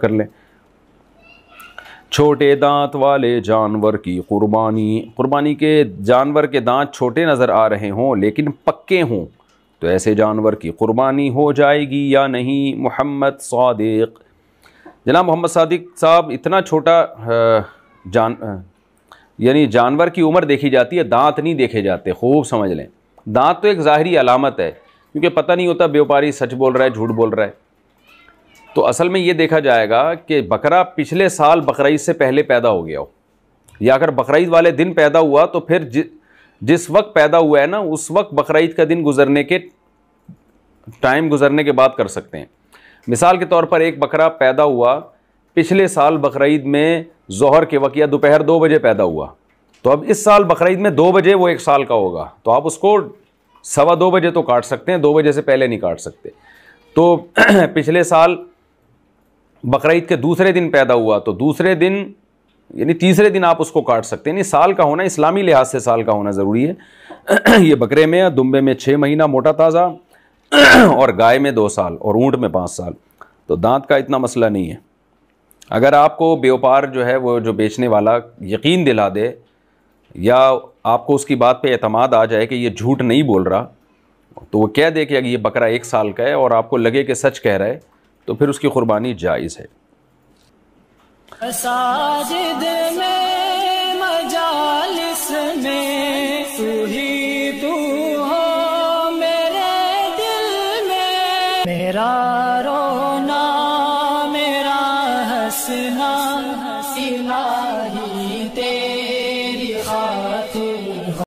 کر لیں چھوٹے دانت والے جانور کی قربانی۔ قربانی کے جانور کے دانت چھوٹے نظر آ رہے ہوں، لیکن پکے ہوں۔ تو ایسے جانور کی قربانی ہو جائے گی یا نہیں؟ محمد صادق۔ جناب محمد صادق صاحب، اتنا چھوٹا جان یعنی جانور کی عمر دیکھی جاتی ہے، دانت نہیں دیکھے جاتے، خوب سمجھ لیں۔ دانت تو ایک ظاہری علامت ہے، کیونکہ پتہ نہیں ہوتا بیوپاری سچ بول رہا ہے، جھوٹ بول رہا ہے۔ تو اصل میں یہ دیکھا جائے گا کہ بکرا پچھلے سال بقرعید سے پہلے پیدا ہو گیا ہو۔ یا اگر بقرعید والے دن پیدا ہوا تو پھر جی-، جس وقت پیدا ہوا ہے نا، اس وقت بقرعید کا دن گزرنے کے ٹائم گزرنے کے بعد کر سکتے ہیں۔ مثال کے طور پر ایک بکرا پیدا ہوا پچھلے سال بقرعید میں ظہر کے وقت یا دوپہر دو بجے پیدا ہوا۔ تو اب اس سال بقرعید میں دو بجے وہ ایک سال کا ہوگا۔ تو آپ اس کو سوا دو بجے تو کاٹ سکتے ہیں، دو بجے سے پہلے نہیں کاٹ سکتے۔ تو پچھلے سال بقرعید کے دوسرے دن پیدا ہوا۔ تو دوسرے دن یعنی تیسرے دن آپ اس کو کاٹ سکتے ہیں۔ یعنی سال کا ہونا، اسلامی لحاظ سے سال کا ہونا ضروری ہے۔ یہ بکرے میں، دمبے میں چھ مہینہ موٹا تازہ اور گائے میں دو سال اور اونٹ میں پانچ سال۔ تو دانت کا اتنا مسئلہ نہیں ہے۔ اگر آپ کو بیوپار جو ہے وہ جو بیچنے والا یقین دلا دے یا آپ کو اس کی بات پہ اعتماد آ جائے کہ یہ جھوٹ نہیں بول رہا، تو وہ کہہ دے کہ اگر یہ بکرا ایک سال کا ہے اور آپ کو لگے کہ سچ کہہ رہا ہے، تو پھر اس کی قربانی جائز ہے۔ میں میرے دل میں، میرا رو